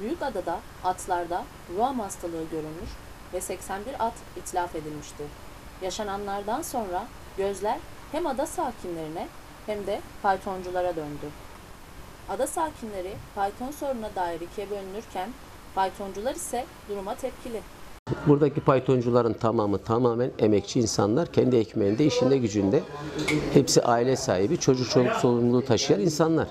Büyükada'da atlarda ruam hastalığı görülmüş ve 81 at itlaf edilmişti. Yaşananlardan sonra gözler hem ada sakinlerine hem de faytonculara döndü. Ada sakinleri fayton sorununa dair ikiye bölünürken faytoncular ise duruma tepkili. Buradaki paytoncuların tamamı tamamen emekçi insanlar. Kendi ekmeğinde, işinde, gücünde. Hepsi aile sahibi, çocuk çoluk sorumluluğu taşıyan insanlar.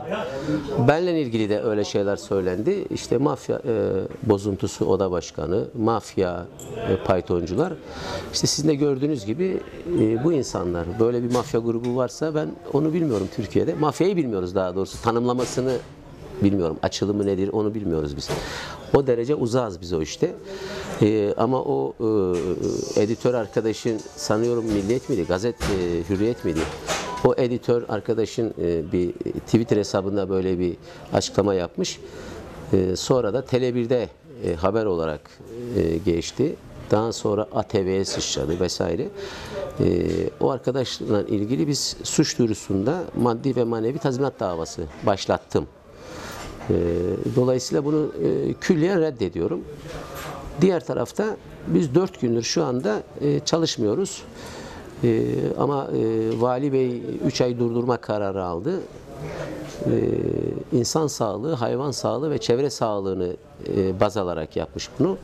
Benle ilgili de öyle şeyler söylendi. İşte mafya e, bozuntusu oda başkanı, mafya e, paytoncular. İşte sizin de gördüğünüz gibi e, bu insanlar. Böyle bir mafya grubu varsa ben onu bilmiyorum Türkiye'de. Mafyayı bilmiyoruz daha doğrusu. Tanımlamasını bilmiyorum. Açılımı nedir onu bilmiyoruz biz. O derece uzağız biz o işte. Ee, ama o e, editör arkadaşın sanıyorum Milliyet miydi, Gazet e, Hürriyet miydi? O editör arkadaşın e, bir Twitter hesabında böyle bir açıklama yapmış. E, sonra da Tele1'de e, haber olarak e, geçti. Daha sonra ATV'ye sıçradı vesaire. E, o arkadaşla ilgili biz suç duyurusunda maddi ve manevi tazminat davası başlattım. E, Dolayısıyla bunu e, külliyen reddediyorum. Diğer tarafta biz dört gündür şu anda e, çalışmıyoruz. E, Ama e, Vali Bey 3 ay durdurma kararı aldı. E, İnsan sağlığı, hayvan sağlığı ve çevre sağlığını baz alarak yapmış bunu.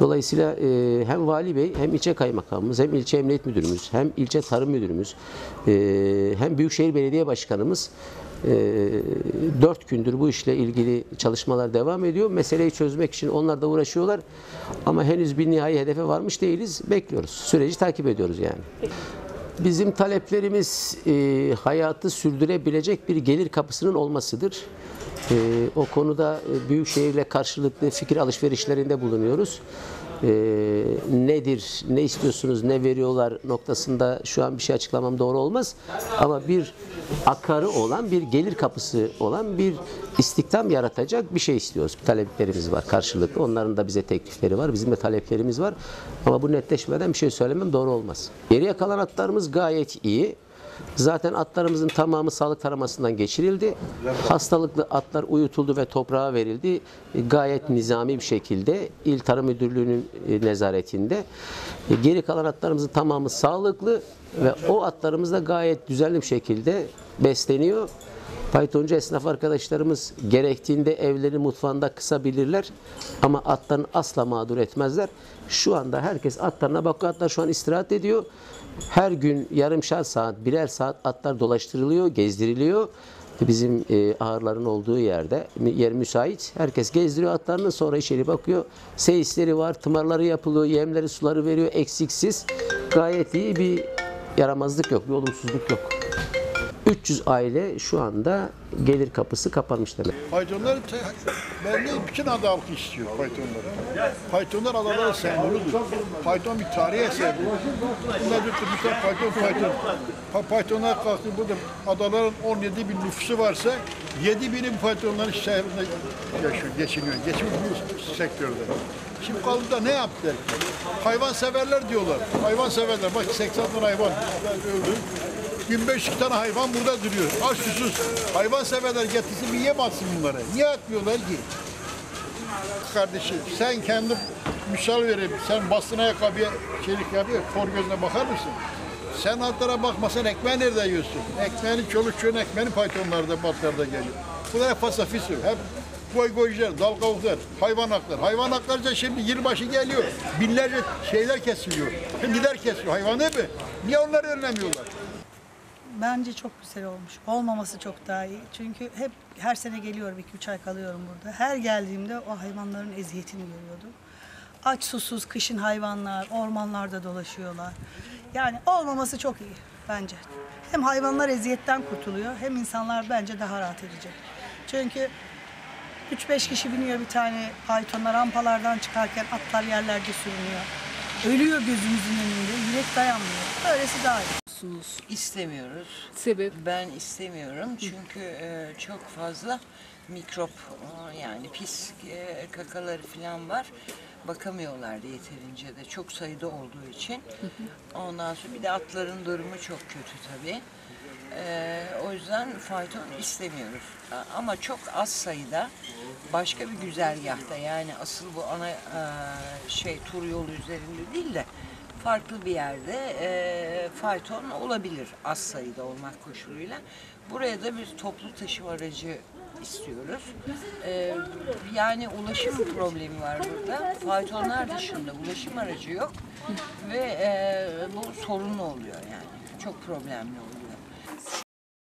Dolayısıyla hem Vali Bey hem ilçe kaymakamımız hem ilçe emniyet müdürümüz hem ilçe tarım müdürümüz hem Büyükşehir Belediye Başkanımız dört gündür bu işle ilgili çalışmalar devam ediyor. Meseleyi çözmek için onlar da uğraşıyorlar. Ama henüz bir nihai hedefe varmış değiliz. Bekliyoruz. Süreci takip ediyoruz yani. Bizim taleplerimiz e, hayatı sürdürebilecek bir gelir kapısının olmasıdır. E, o konuda e, Büyükşehir'le karşılıklı fikir alışverişlerinde bulunuyoruz. E, nedir, ne istiyorsunuz, ne veriyorlar noktasında şu an bir şey açıklamam doğru olmaz. Ama bir akarı olan, bir gelir kapısı olan bir istihdam yaratacak bir şey istiyoruz. Taleplerimiz var karşılıklı. Onların da bize teklifleri var. Bizim de taleplerimiz var. Ama bu netleşmeden bir şey söylemem doğru olmaz. Geriye kalan atlarımız gayet iyi. Zaten atlarımızın tamamı sağlık taramasından geçirildi. Hastalıklı atlar uyutuldu ve toprağa verildi. Gayet nizami bir şekilde İl Tarım Müdürlüğü'nün e, nezaretinde. E, Geri kalan atlarımızın tamamı sağlıklı ve o atlarımız da gayet düzenli bir şekilde besleniyor. Faytoncu esnaf arkadaşlarımız gerektiğinde evleri mutfağında kısabilirler ama atlarını asla mağdur etmezler. Şu anda herkes atlarına bakıyor. Atlar şu an istirahat ediyor. Her gün yarımşar saat, birer saat atlar dolaştırılıyor, gezdiriliyor. Bizim e, ağırların olduğu yerde yer müsait. Herkes gezdiriyor atlarını sonra içeri bakıyor. Seyisleri var, tımarları yapılıyor, yemleri, suları veriyor eksiksiz. Gayet iyi bir yaramazlık yok, bir olumsuzluk yok. 300 aile şu anda gelir kapısı kapanmış demek. Faytonlar belli bütün ada halkı istiyor faytonları. Faytonlar adaların semboludur. Fayton bir tarihi eserdir. Bunlar bir bir tane fayton fayton. Faytonlar kalktı burada adaların 17 bin nüfusu varsa 7 bini faytonların şehrinde yaşıyor, geçiniyor. Geçim bu sektörde. Şimdi kaldı da ne yaptılar? Hayvan severler diyorlar. Hayvan severler. Bak 80 tane hayvan öldü. 1500 tane hayvan burada duruyor. Aç susuz. Hayvan severler getirsin bir yem atsın bunlara. Niye atmıyorlar ki? Kardeşim sen kendi misal vereyim. Sen bastın ayakkabıya, çelik yapıyor, kor gözüne bakar mısın? Sen altlara bakmasan ekmeği nerede yiyorsun? Ekmeğini çoluk çocuğun ekmeğini paytonlarda, batlarda geliyor. Bunlar hep pasafisi. Hep goy goycular, dal kavuklar, hayvan hakları. Hayvan haklarca şimdi yılbaşı geliyor. Binlerce şeyler kesiliyor. Hindiler kesiliyor. Hayvan değil mi? Niye onları önlemiyorlar? Bence çok güzel olmuş. Olmaması çok daha iyi. Çünkü hep her sene geliyorum, 2-3 ay kalıyorum burada. Her geldiğimde o hayvanların eziyetini görüyordum. Aç susuz kışın hayvanlar ormanlarda dolaşıyorlar. Yani olmaması çok iyi bence. Hem hayvanlar eziyetten kurtuluyor hem insanlar bence daha rahat edecek. Çünkü 3-5 kişi biniyor bir tane faytonla rampalardan çıkarken atlar yerlerde sürünüyor. Ölüyor gözümüzün önünde, yürek dayanmıyor. Böylesi daha iyi. Sus, istemiyoruz. Sebep? Ben istemiyorum çünkü e, çok fazla mikrop e, yani pis e, kakaları falan var. Bakamıyorlar da yeterince de çok sayıda olduğu için. Ondan sonra bir de atların durumu çok kötü tabii. E, yüzden fayton istemiyoruz. Ama çok az sayıda başka bir güzergahta yani asıl bu ana e, şey tur yolu üzerinde değil de farklı bir yerde e, fayton olabilir az sayıda olmak koşuluyla. Buraya da bir toplu taşıma aracı istiyoruz. E, yani ulaşım problemi var burada. Faytonlar dışında ulaşım aracı yok ve e, bu sorunlu oluyor yani. Çok problemli oluyor.